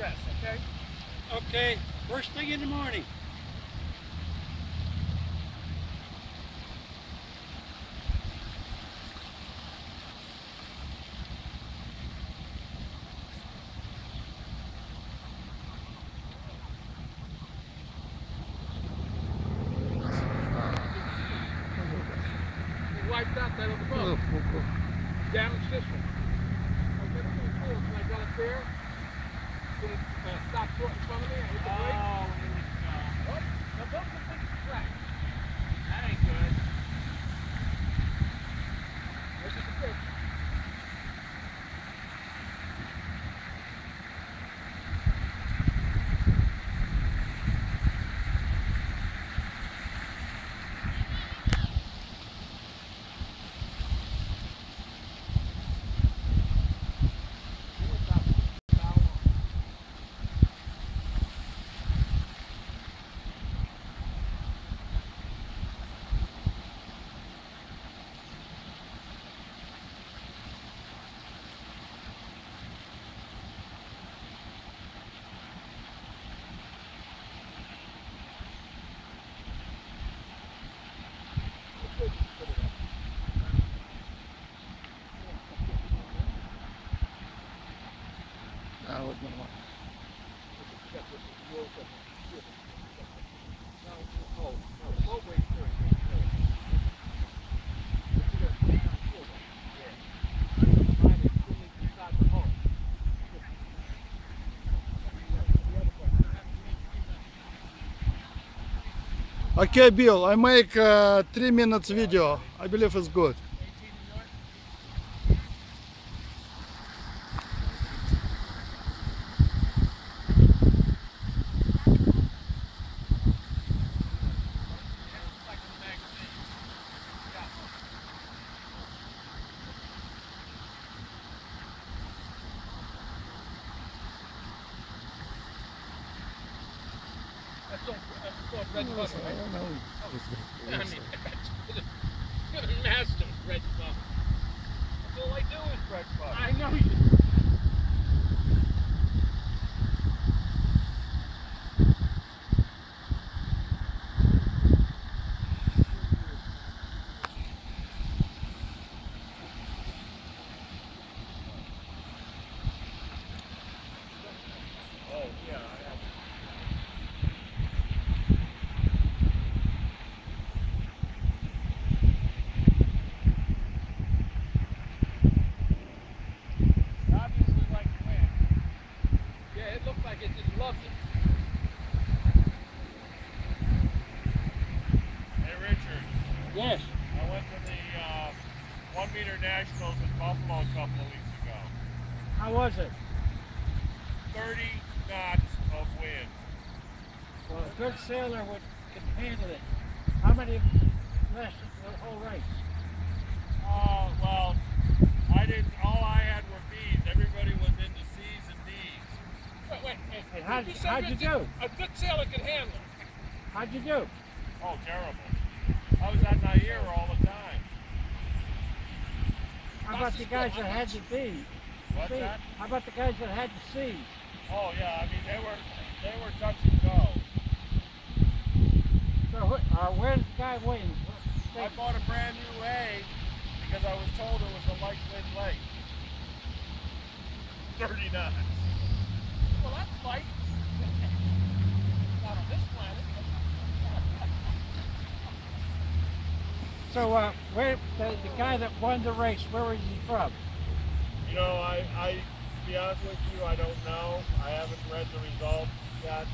Yes, okay, Okay, first thing in the morning. We wiped out that other Oh, boat. poco. Damaged this one. Okay, what can I do? Can I go up there? Stop short in front of me? I hit the brake? Oh, here we go. Oh, now don't complete the track. That ain't good. There's just a bit. Ah, wag naman. Okay, Bill, I make uh, three minutes video. I believe it's good. That's I mean, that's master red. That's all I do is red butter. I know you. Oh, yeah, Yeah, like it just loves it. Hey Richard, Yes. I went to the uh, one meter nationals in Buffalo a couple of weeks ago. How was it? 30 knots of wind. Well, a good sailor would can handle it. How many lasted the whole race? Uh, well, I didn't. All I had how'd- You how'd you do? A good sailor can handle it. How'd you do? Oh, terrible. I was at Nair all the time. How about the guys that had the B? What's that? How about the guys that had the C? Oh yeah, I mean they were they were touch and go. So uh, where's the guy? What I bought a brand new A because I was told it was a light wind lake. 30 knots. Well, that's light. Not on this planet. So uh, where the, the guy that won the race? Where was he from? You know, I, I, to be honest with you, I don't know. I haven't read the results yet.